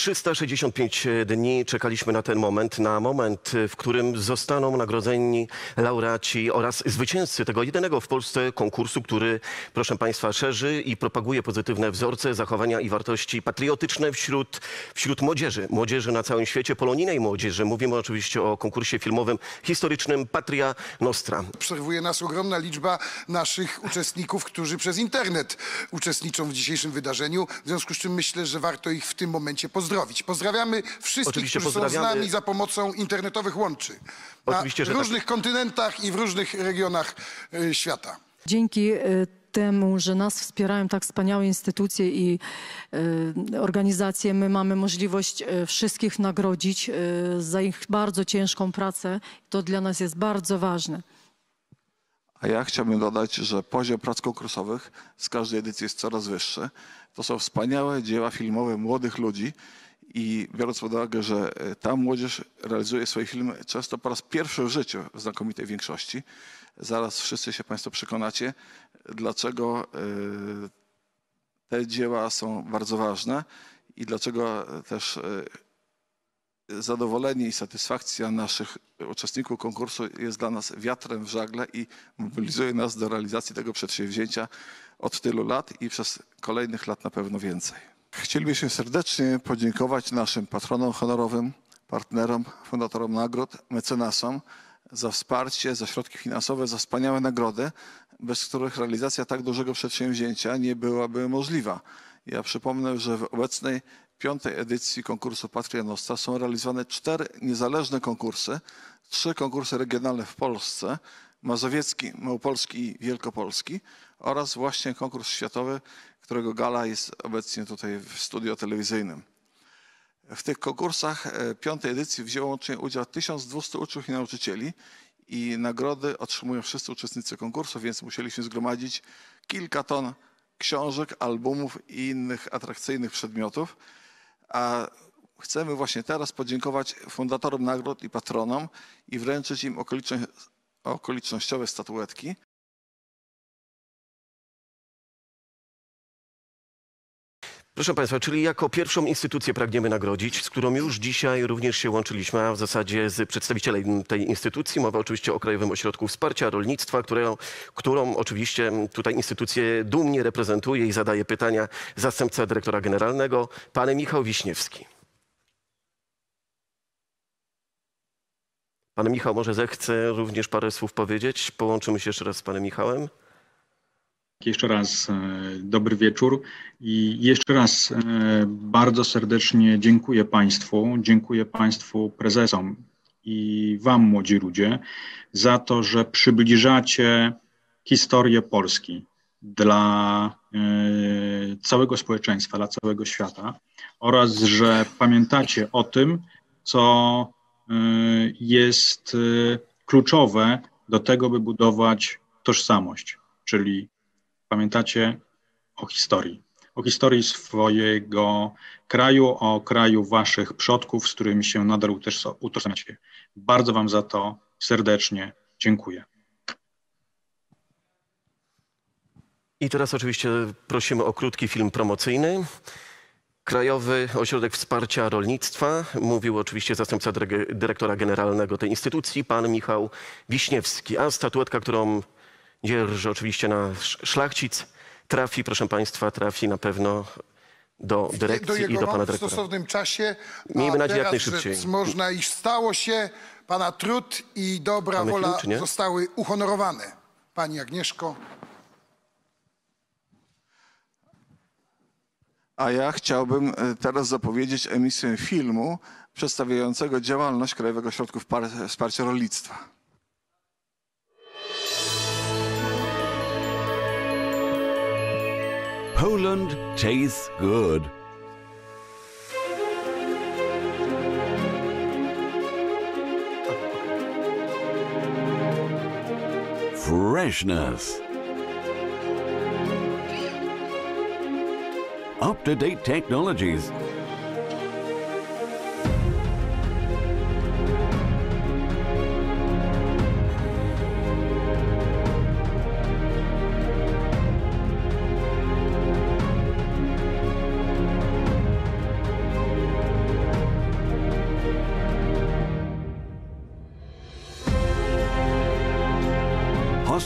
365 dni czekaliśmy na ten moment, na moment, w którym zostaną nagrodzeni laureaci oraz zwycięzcy tego jedynego w Polsce konkursu, który, proszę Państwa, szerzy i propaguje pozytywne wzorce zachowania i wartości patriotyczne wśród, wśród młodzieży. Młodzieży na całym świecie, polonijnej młodzieży. Mówimy oczywiście o konkursie filmowym historycznym Patria Nostra. Obserwuje nas ogromna liczba naszych uczestników, którzy przez internet uczestniczą w dzisiejszym wydarzeniu. W związku z czym myślę, że warto ich w tym momencie pozdrowić. Pozdrawiamy wszystkich, Oczywiście którzy są z pozdrawiamy. nami za pomocą internetowych łączy. Na Oczywiście, że tak. różnych kontynentach i w różnych regionach y, świata. Dzięki e, temu, że nas wspierają tak wspaniałe instytucje i e, organizacje, my mamy możliwość e, wszystkich nagrodzić e, za ich bardzo ciężką pracę. To dla nas jest bardzo ważne. A ja chciałbym dodać, że poziom prac konkursowych z każdej edycji jest coraz wyższy. To są wspaniałe dzieła filmowe młodych ludzi i biorąc pod uwagę, że e, ta młodzież realizuje swoje filmy często po raz pierwszy w życiu w znakomitej większości, zaraz wszyscy się Państwo przekonacie, dlaczego e, te dzieła są bardzo ważne i dlaczego też e, zadowolenie i satysfakcja naszych uczestników konkursu jest dla nas wiatrem w żagle i mobilizuje nas do realizacji tego przedsięwzięcia od tylu lat i przez kolejnych lat na pewno więcej. Chcielibyśmy serdecznie podziękować naszym patronom honorowym, partnerom, fundatorom nagród, mecenasom za wsparcie, za środki finansowe, za wspaniałe nagrody, bez których realizacja tak dużego przedsięwzięcia nie byłaby możliwa. Ja przypomnę, że w obecnej piątej edycji konkursu Patria Nostra są realizowane cztery niezależne konkursy, trzy konkursy regionalne w Polsce, mazowiecki, małopolski i wielkopolski oraz właśnie konkurs światowy, którego gala jest obecnie tutaj w studio telewizyjnym. W tych konkursach e, piątej edycji wzięło łącznie udział 1200 uczniów i nauczycieli i nagrody otrzymują wszyscy uczestnicy konkursu, więc musieliśmy zgromadzić kilka ton książek, albumów i innych atrakcyjnych przedmiotów. A chcemy właśnie teraz podziękować fundatorom nagród i patronom i wręczyć im okoliczno- okolicznościowe statuetki. Proszę Państwa, czyli jako pierwszą instytucję pragniemy nagrodzić, z którą już dzisiaj również się łączyliśmy, a w zasadzie z przedstawicielem tej instytucji. Mowa oczywiście o Krajowym Ośrodku Wsparcia Rolnictwa, którą, którą oczywiście tutaj instytucję dumnie reprezentuje i zadaje pytania zastępca dyrektora generalnego, pan Michał Wiśniewski. Pan Michał może zechce również parę słów powiedzieć. Połączymy się jeszcze raz z panem Michałem. Jeszcze raz e, dobry wieczór i jeszcze raz e, bardzo serdecznie dziękuję Państwu, dziękuję Państwu prezesom i Wam, młodzi ludzie, za to, że przybliżacie historię Polski dla e, całego społeczeństwa, dla całego świata oraz, że pamiętacie o tym, co jest kluczowe do tego, by budować tożsamość, czyli pamiętacie o historii. O historii swojego kraju, o kraju waszych przodków, z którymi się nadal utożs- utożsamiacie. Bardzo wam za to serdecznie dziękuję. I teraz oczywiście prosimy o krótki film promocyjny. Krajowy Ośrodek Wsparcia Rolnictwa. Mówił oczywiście zastępca dyre- dyrektora generalnego tej instytucji, pan Michał Wiśniewski. A statuetka, którą dzierży oczywiście nasz szlachcic, trafi, proszę państwa, trafi na pewno do dyrekcji do i do pana rąk w dyrektora. stosownym czasie. Miejmy nadzieję, jak najszybciej. można, iż stało się. Pana trud i dobra Mamy wola zostały uhonorowane. Pani Agnieszko. A ja chciałbym e, teraz zapowiedzieć emisję filmu przedstawiającego działalność Krajowego Ośrodku Wsparcia Rolnictwa. Poland tastes good. Freshness. Up to date technologies.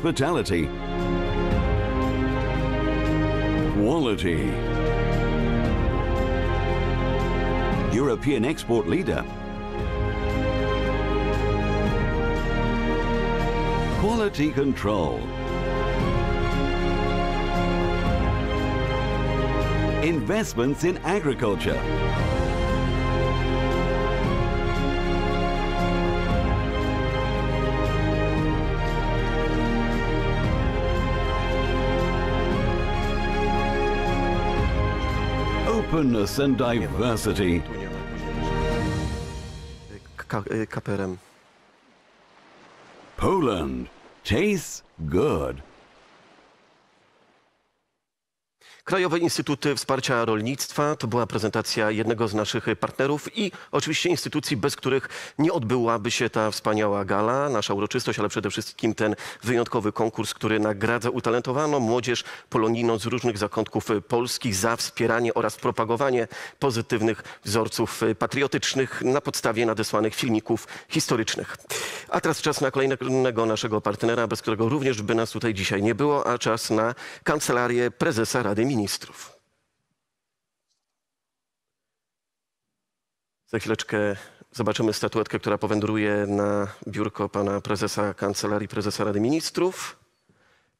Hospitality, quality. European export leader. Quality control. Investments in agriculture. openness and diversity. Poland tastes good. Krajowy Instytut Wsparcia Rolnictwa to była prezentacja jednego z naszych partnerów i oczywiście instytucji, bez których nie odbyłaby się ta wspaniała gala, nasza uroczystość, ale przede wszystkim ten wyjątkowy konkurs, który nagradza utalentowaną młodzież polonijną z różnych zakątków Polski za wspieranie oraz propagowanie pozytywnych wzorców patriotycznych na podstawie nadesłanych filmików historycznych. A teraz czas na kolejnego naszego partnera, bez którego również by nas tutaj dzisiaj nie było, a czas na kancelarię prezesa Rady Ministrów. Za chwileczkę zobaczymy statuetkę, która powędruje na biurko pana prezesa Kancelarii Prezesa Rady Ministrów,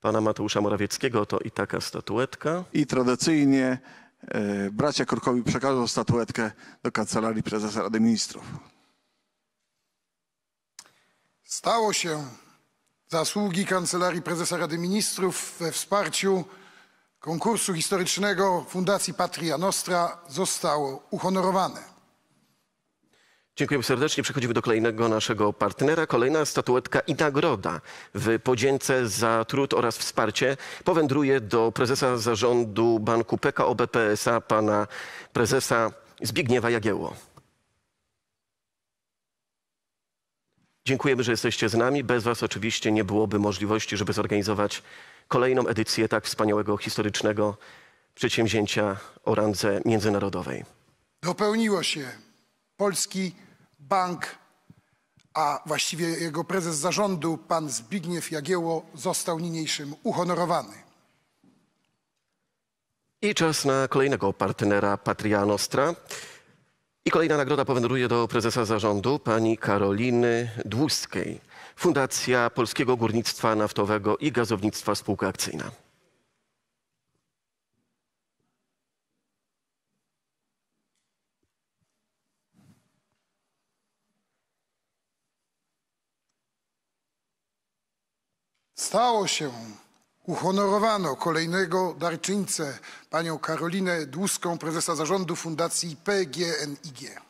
pana Mateusza Morawieckiego. To i taka statuetka. I tradycyjnie e, bracia Korkowi przekażą statuetkę do Kancelarii Prezesa Rady Ministrów. Stało się. Zasługi Kancelarii Prezesa Rady Ministrów we wsparciu konkursu historycznego Fundacji Patria Nostra zostało uhonorowane. Dziękuję serdecznie. Przechodzimy do kolejnego naszego partnera. Kolejna statuetka i nagroda w podzięce za trud oraz wsparcie powędruje do prezesa zarządu Banku PKO BP SA, pana prezesa Zbigniewa Jagiełło. Dziękujemy, że jesteście z nami. Bez was oczywiście nie byłoby możliwości, żeby zorganizować kolejną edycję tak wspaniałego, historycznego przedsięwzięcia o randze międzynarodowej. Dopełniło się Polski Bank, a właściwie jego prezes zarządu, pan Zbigniew Jagiełło, został niniejszym uhonorowany. I czas na kolejnego partnera Patria Nostra. I kolejna nagroda powędruje do prezesa zarządu pani Karoliny Dłuskiej. Fundacja Polskiego Górnictwa Naftowego i Gazownictwa Spółka Akcyjna. Stało się. Uhonorowano kolejnego darczyńcę, panią Karolinę Dłuską, prezesa zarządu Fundacji PGNiG.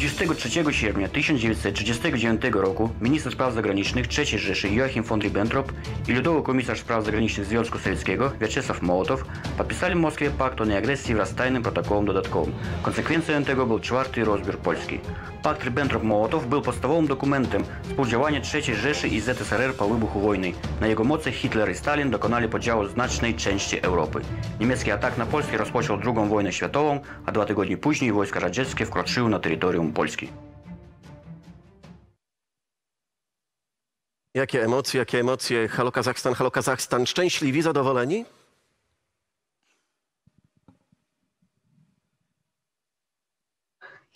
23 sierpnia 1939 roku minister spraw zagranicznych III Rzeszy Joachim von Ribbentrop i ludowy komisarz spraw zagranicznych Związku Sowieckiego Wiaczesław Mołotow podpisali w Moskwie pakt o nieagresji wraz z tajnym protokołem dodatkowym. Konsekwencją tego był czwarty rozbiór Polski. Pakt Ribbentrop-Mołotow był podstawowym dokumentem współdziałania III Rzeszy i ZSRR po wybuchu wojny. Na jego mocy Hitler i Stalin dokonali podziału znacznej części Europy. Niemiecki atak na Polskę rozpoczął II wojnę światową, a dwa tygodnie później wojska radzieckie wkroczyły na terytorium Polski. Jakie emocje, jakie emocje? Halo Kazachstan, halo Kazachstan. Szczęśliwi, zadowoleni?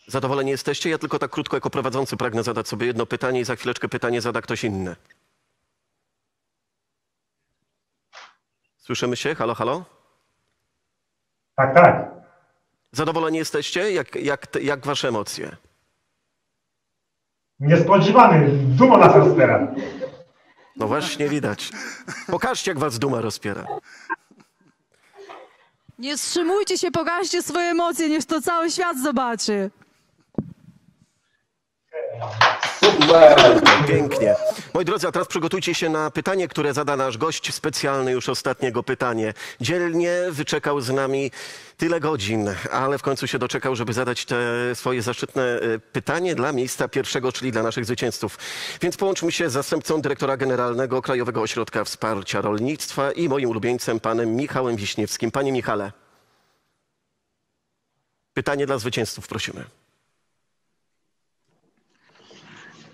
Zadowoleni jesteście? Ja tylko tak krótko jako prowadzący pragnę zadać sobie jedno pytanie i za chwileczkę pytanie zada ktoś inny. Słyszymy się? Halo, halo? Tak, tak. Zadowoleni jesteście? Jak, jak, jak wasze emocje? Niespodziewany. Duma nas rozpiera. No właśnie widać. Pokażcie, jak was duma rozpiera. Nie wstrzymujcie się, pokażcie swoje emocje, niech to cały świat zobaczy. Pięknie. Moi drodzy, a teraz przygotujcie się na pytanie, które zada nasz gość specjalny, już ostatniego pytanie. Dzielnie wyczekał z nami tyle godzin, ale w końcu się doczekał, żeby zadać te swoje zaszczytne e, pytanie dla miejsca pierwszego, czyli dla naszych zwycięzców. Więc połączmy się z zastępcą dyrektora generalnego Krajowego Ośrodka Wsparcia Rolnictwa i moim ulubieńcem, panem Michałem Wiśniewskim. Panie Michale. Pytanie dla zwycięzców, prosimy.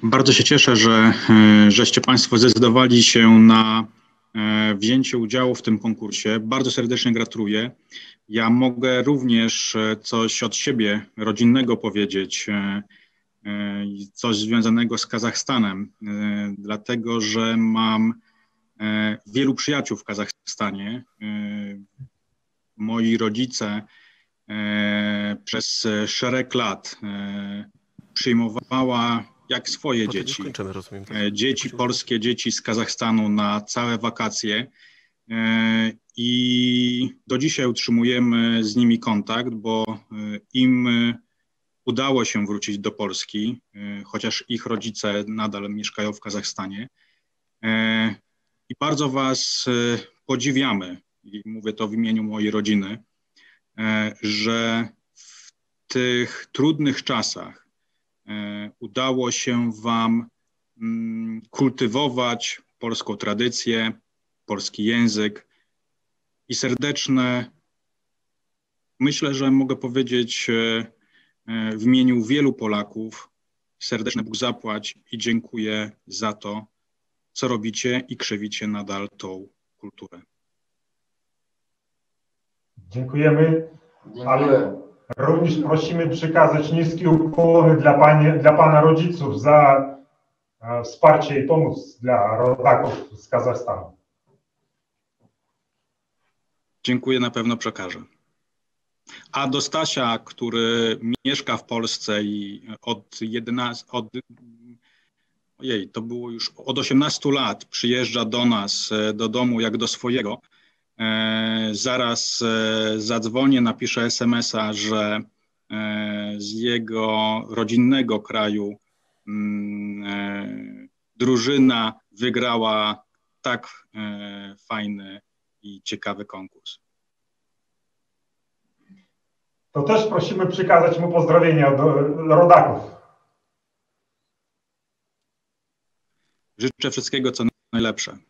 Bardzo się cieszę, że e, żeście Państwo zdecydowali się na e, wzięcie udziału w tym konkursie. Bardzo serdecznie gratuluję. Ja mogę również e, coś od siebie rodzinnego powiedzieć, coś związanego z Kazachstanem, dlatego że mam wielu przyjaciół w Kazachstanie. Moi rodzice przez szereg lat przyjmowała jak swoje Potem już dzieci. kończymy, rozumiem. tak? Dzieci polskie, dzieci z Kazachstanu na całe wakacje. E, I do dzisiaj utrzymujemy z nimi kontakt, bo e, im udało się wrócić do Polski, chociaż ich rodzice nadal mieszkają w Kazachstanie. I bardzo Was podziwiamy, i mówię to w imieniu mojej rodziny, że w tych trudnych czasach udało się Wam mm, kultywować polską tradycję, polski język i serdeczne, myślę, że mogę powiedzieć e, e, w imieniu wielu Polaków, serdeczne Bóg zapłać i dziękuję za to, co robicie i krzewicie nadal tą kulturę. Dziękujemy, ale również prosimy przekazać niskie ukłony dla, panie, dla Pana rodziców za e, wsparcie i pomoc dla rodaków z Kazachstanu. Dziękuję, na pewno przekażę. A do Stasia, który mieszka w Polsce i od 11, od, ojej, to było już od 18 lat przyjeżdża do nas, e, do domu jak do swojego. E, zaraz e, zadzwonię, napiszę SMS-a, że e, z jego rodzinnego kraju mm, drużyna wygrała tak fajny i ciekawy konkurs. To też prosimy przekazać mu pozdrowienia e, rodaków. Życzę wszystkiego, co najlepsze.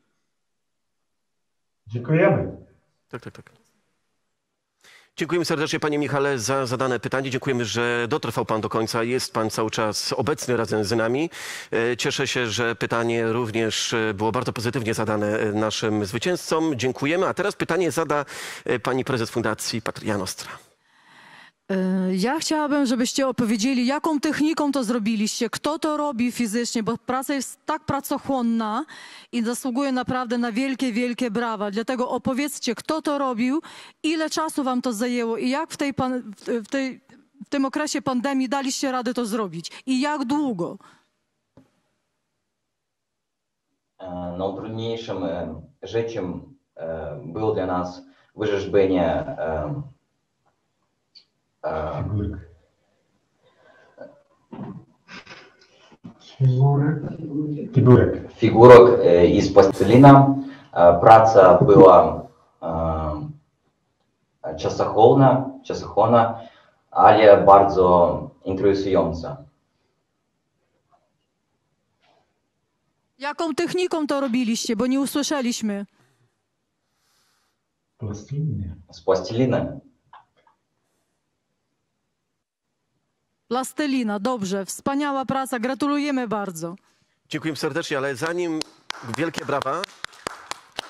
Dziękujemy. Tak, tak, tak. Dziękujemy serdecznie panie Michale za zadane pytanie. Dziękujemy, że dotrwał pan do końca. Jest pan cały czas obecny razem z nami. E, Cieszę się, że pytanie również e, było bardzo pozytywnie zadane e, naszym zwycięzcom. Dziękujemy. A teraz pytanie zada pani prezes Fundacji Patria Nostra. E, ja chciałabym, żebyście opowiedzieli, jaką techniką to zrobiliście, kto to robi fizycznie, bo praca jest tak pracochłonna i zasługuje naprawdę na wielkie, wielkie brawa. Dlatego opowiedzcie, kto to robił, ile czasu wam to zajęło i jak w, tej w, tej, w tym okresie pandemii daliście radę to zrobić i jak długo. E, no, Najtrudniejszym rzeczem e, był dla nas wyrzeźbienie А, Фигурок. Фигурок. Фигурок из пластилина. А, праца была часаховна, часахона, але bardzo interesująca. Jaką techniką to robiliście, bo nie usłyszeliśmy? Пластилины. С пластилина. Plastelina, dobrze, wspaniała praca, gratulujemy bardzo. Dziękujemy serdecznie, ale zanim wielkie brawa.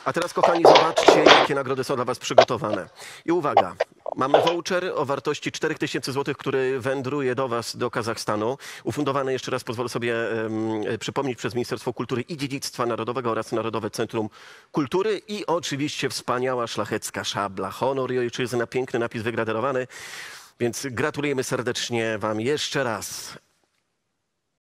A teraz, kochani, zobaczcie, jakie nagrody są dla Was przygotowane. I uwaga, mamy voucher o wartości 4000 zł, który wędruje do Was, do Kazachstanu. Ufundowany, jeszcze raz pozwolę sobie em, przypomnieć, przez Ministerstwo Kultury i Dziedzictwa Narodowego oraz Narodowe Centrum Kultury. I oczywiście wspaniała szlachecka szabla. Honor i ojczyzna, piękny napis wygraderowany. Więc gratulujemy serdecznie Wam jeszcze raz.